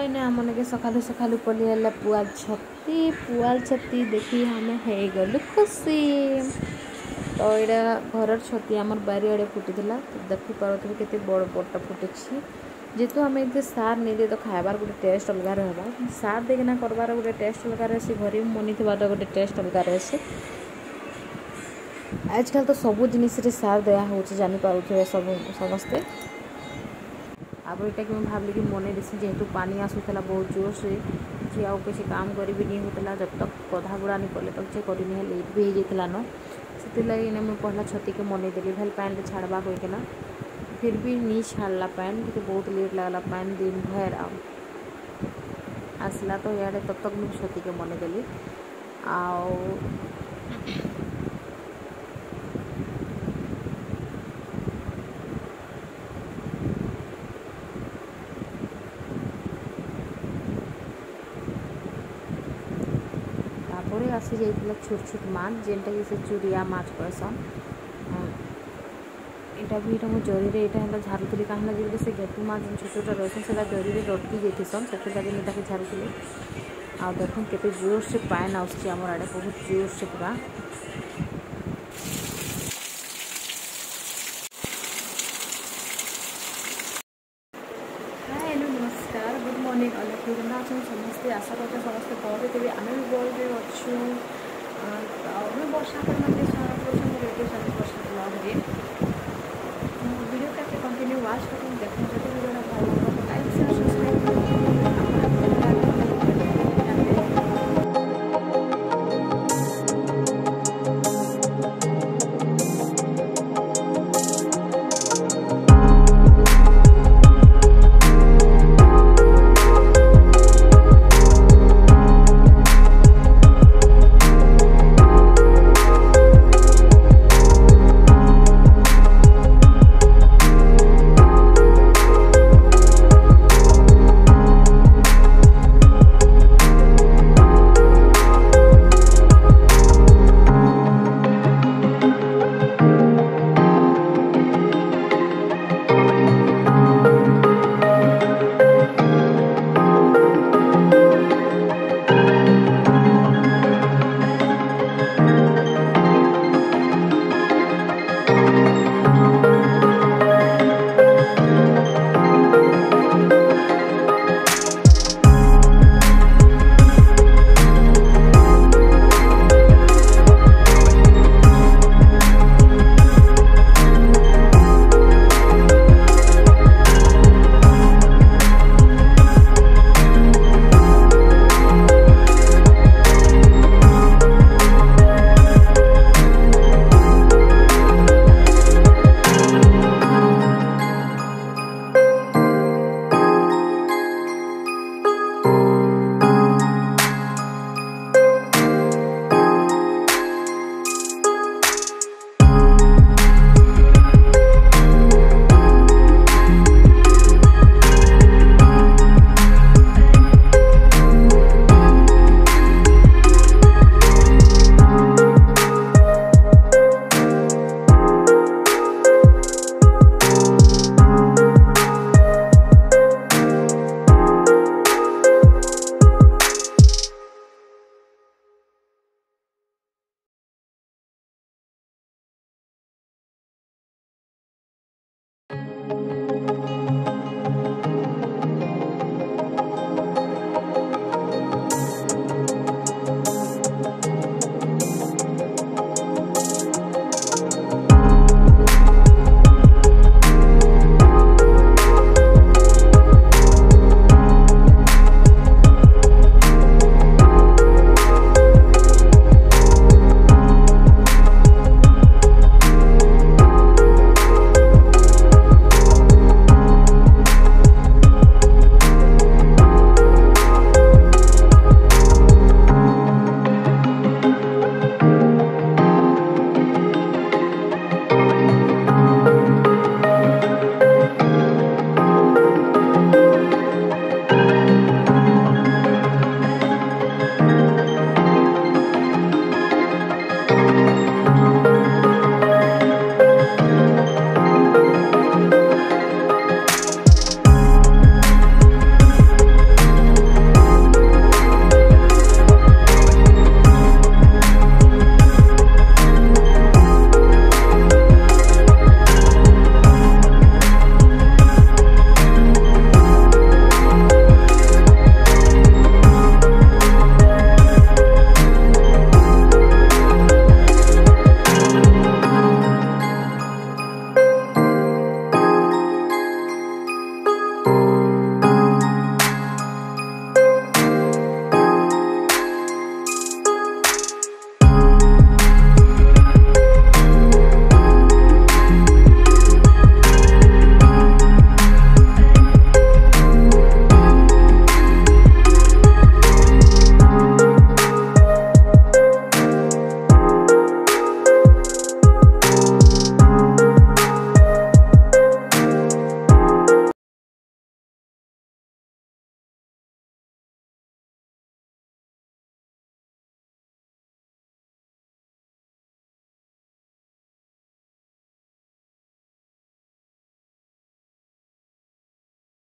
ଏଇନା ଆମମାନକେ ସକାଳୁ ସକାଳୁ ପଲିଗଲା ପୁଆଲ ଛତି ପୁଆଲ ଛତି ଦେଖି ଆମେ ହେଇଗଲୁ ଖୁସି ତ ଏଇଟା ଘରର ଛତି ଆମର ବାରିଆଡ଼େ ଫୁଟିଥିଲା ଦେଖିପାରୁଥିବେ କେତେ ବଡ଼ ବଡ଼ଟା ଫୁଟିଛି ଯେହେତୁ ଆମେ ଏମିତି ସାର୍ ନେଇଦିଏ ତ ଖାଇବାର ଗୋଟେ ଟେଷ୍ଟ ଅଲଗା ରହିବା ସାର୍ ଦେଇକିନା କରବାର ଗୋଟେ ଟେଷ୍ଟ ଅଲଗା ରହିଛି ଘରେ ମନିଥିବାର ଗୋଟେ ଟେଷ୍ଟ ଅଲଗା ରହିଛି ଆଜିକାଲି ତ ସବୁ ଜିନିଷରେ ସାର୍ ଦିଆହେଉଛି ହେଉଛି ଜାଣିପାରୁଥିବେ ସବୁ ସମସ୍ତେ आप यहाँ मुझे भाविली कि मन देसी जेहेतु पानी आसूला बहुत जोर से कि आउ किसी काम करी नहीं होता जब तक गधा गुड़ा नहीं कले तक से करी नहीं लेट भी होता न से लगे मुझे पहला छती के मन देली भाई पैंट छाड़वा कहना फिर भी नहीं छाड़ला पैंट टी बहुत लेट लगला पैंट दिन भर आसला तो यार तब तक मुझे छती के मन देली आउ আছে যেগুলো ছোট ছোট মাছ যেটা হচ্ছে চুরিয়া মাছ করেছন এটা ବି ମୁଁ ଜରିରେ ଏଇଟା ହେଲା ଝାରୁଥିଲି କାହିଁକିନା ଯେଉଁଟା ସେ ଘେଟୁ ମାଛ ଛୋଟ ଛୋଟ ରହିଛନ୍ ସେଇଟା ଜରିରେ ଲଟକି ଯାଇଥିସନ୍ ସେଥିଲାଗି ମୁଁ ତାକୁ ଝାରୁଥିଲି ଆଉ ଦେଖୁନ୍ କେତେ ଜୋର୍ସେ ପାଏନ୍ ଆସୁଛି ଆମର ଆଡ଼େ ବହୁତ ଜୋର୍ସେ ପୁରା নমস্কার গুড মর্নিং অল অফ কেমন আছেন সমস্তে আশা করছেন সমস্তে ভালো তেমনি আমি বলতে অছু আমি বর্ষাকাল মধ্যে সারা প্রচন্ড রেখে আমি বর্ষা